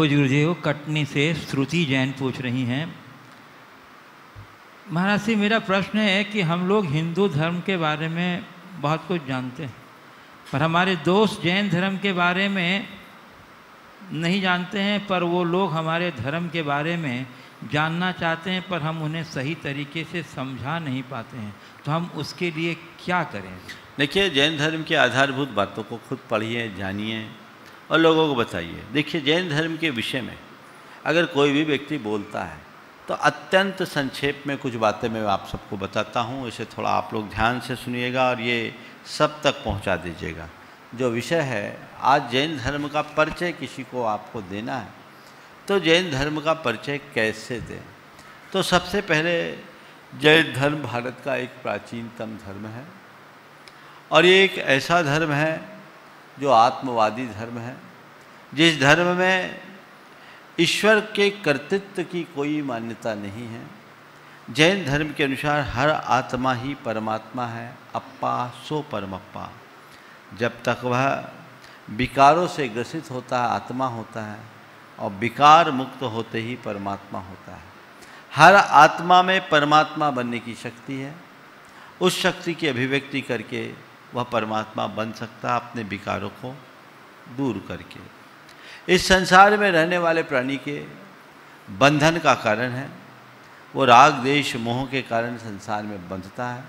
पूज गुरुदेव, कटनी से श्रुति जैन पूछ रही हैं। महाराज जी, मेरा प्रश्न है कि हम लोग हिंदू धर्म के बारे में बहुत कुछ जानते हैं, पर हमारे दोस्त जैन धर्म के बारे में नहीं जानते हैं, पर वो लोग हमारे धर्म के बारे में जानना चाहते हैं, पर हम उन्हें सही तरीके से समझा नहीं पाते हैं। तो हम उसके लिए क्या करें? देखिए, जैन धर्म की आधारभूत बातों को खुद पढ़िए, जानिए। और लोगों को बताइए। देखिए, जैन धर्म के विषय में अगर कोई भी व्यक्ति बोलता है तो अत्यंत संक्षेप में कुछ बातें मैं आप सबको बताता हूँ। इसे थोड़ा आप लोग ध्यान से सुनिएगा और ये सब तक पहुँचा दीजिएगा। जो विषय है, आज जैन धर्म का परिचय किसी को आपको देना है तो जैन धर्म का परिचय कैसे दें? तो सबसे पहले जैन धर्म भारत का एक प्राचीनतम धर्म है और ये एक ऐसा धर्म है जो आत्मवादी धर्म है, जिस धर्म में ईश्वर के कर्तृत्व की कोई मान्यता नहीं है, जैन धर्म के अनुसार हर आत्मा ही परमात्मा है, अप्पा सो परमप्पा। जब तक वह विकारों से ग्रसित होता है, आत्मा होता है, और विकार मुक्त होते ही परमात्मा होता है। हर आत्मा में परमात्मा बनने की शक्ति है। उस शक्ति की अभिव्यक्ति करके वह परमात्मा बन सकता अपने विकारों को दूर करके। इस संसार में रहने वाले प्राणी के बंधन का कारण है। वो राग देश मोह के कारण संसार में बंधता है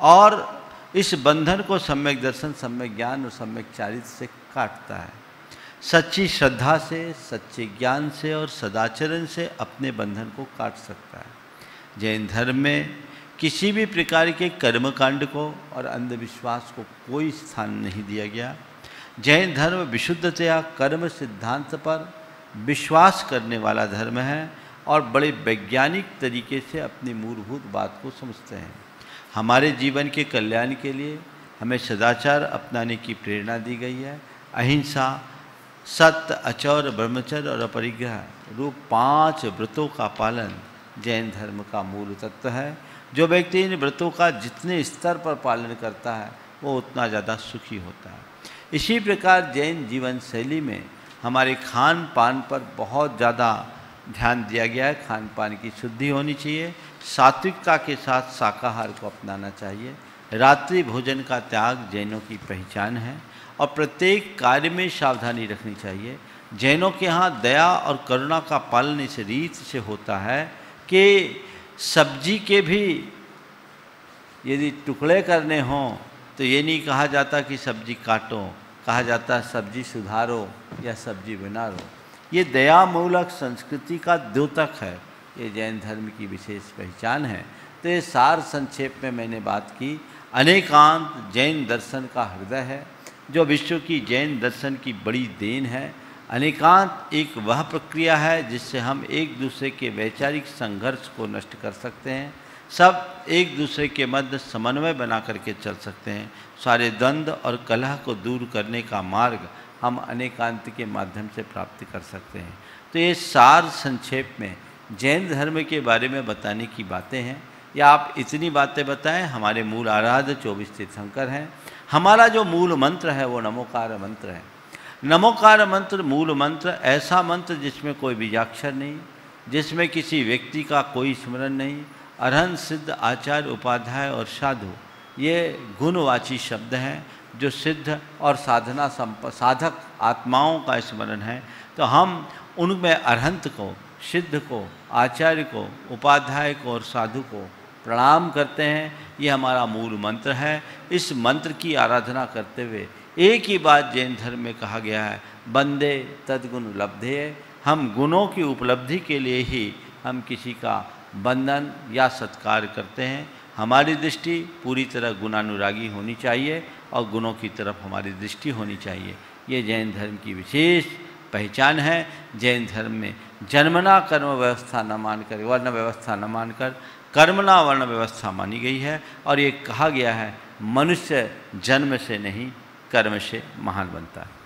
और इस बंधन को सम्यक दर्शन, सम्यक ज्ञान और सम्यक चारित्र से काटता है। सच्ची श्रद्धा से, सच्चे ज्ञान से और सदाचरण से अपने बंधन को काट सकता है। जैन धर्म में किसी भी प्रकार के कर्मकांड को और अंधविश्वास को कोई स्थान नहीं दिया गया। जैन धर्म विशुद्धतया, कर्म सिद्धांत पर विश्वास करने वाला धर्म है और बड़े वैज्ञानिक तरीके से अपनी मूलभूत बात को समझते हैं। हमारे जीवन के कल्याण के लिए हमें सदाचार अपनाने की प्रेरणा दी गई है। अहिंसा, सत्य, अचौर, ब्रह्मचर्य और अपरिग्रह रूप पाँच व्रतों का पालन जैन धर्म का मूल तत्व है। जो व्यक्ति इन व्रतों का जितने स्तर पर पालन करता है, वो उतना ज़्यादा सुखी होता है। इसी प्रकार जैन जीवन शैली में हमारे खान पान पर बहुत ज़्यादा ध्यान दिया गया है। खान पान की शुद्धि होनी चाहिए, सात्विकता के साथ शाकाहार को अपनाना चाहिए। रात्रि भोजन का त्याग जैनों की पहचान है और प्रत्येक कार्य में सावधानी रखनी चाहिए। जैनों के यहाँ दया और करुणा का पालन इस रीत से होता है कि सब्ज़ी के भी यदि टुकड़े करने हों तो ये नहीं कहा जाता कि सब्ज़ी काटो, कहा जाता सब्ज़ी सुधारो या सब्ज़ी बनारो। ये दयामूलक संस्कृति का द्योतक है, ये जैन धर्म की विशेष पहचान है। तो ये सार संक्षेप में मैंने बात की। अनेकांत जैन दर्शन का हृदय है, जो विश्व की जैन दर्शन की बड़ी देन है। अनेकांत एक वह प्रक्रिया है जिससे हम एक दूसरे के वैचारिक संघर्ष को नष्ट कर सकते हैं। सब एक दूसरे के मध्य समन्वय बना करके चल सकते हैं। सारे द्वंद और कलह को दूर करने का मार्ग हम अनेकांत के माध्यम से प्राप्त कर सकते हैं। तो ये सार संक्षेप में जैन धर्म के बारे में बताने की बातें हैं। या आप इतनी बातें बताएँ, हमारे मूल आराध्य चौबीस तीर्थंकर हैं। हमारा जो मूल मंत्र है, वो नमोकार मंत्र है। नमोकार मंत्र, मूल मंत्र, ऐसा मंत्र जिसमें कोई बीजाक्षर नहीं, जिसमें किसी व्यक्ति का कोई स्मरण नहीं। अरहन सिद्ध आचार्य उपाध्याय और साधु, ये गुणवाची शब्द हैं, जो सिद्ध और साधना साधक आत्माओं का स्मरण है। तो हम उनमें अरहंत को, सिद्ध को, आचार्य को, उपाध्याय को और साधु को प्रणाम करते हैं। ये हमारा मूल मंत्र है। इस मंत्र की आराधना करते हुए एक ही बात जैन धर्म में कहा गया है, बंदे तदगुण लब्धे हम गुणों की उपलब्धि के लिए ही हम किसी का बंधन या सत्कार करते हैं। हमारी दृष्टि पूरी तरह गुणानुरागी होनी चाहिए और गुणों की तरफ़ हमारी दृष्टि होनी चाहिए। ये जैन धर्म की विशेष पहचान है। जैन धर्म में जन्मना कर्म व्यवस्था न मानकर, वर्ण व्यवस्था न मानकर, कर्मना वर्ण व्यवस्था मानी गई है। और ये कहा गया है, मनुष्य जन्म से नहीं कर्म से महान बनता है।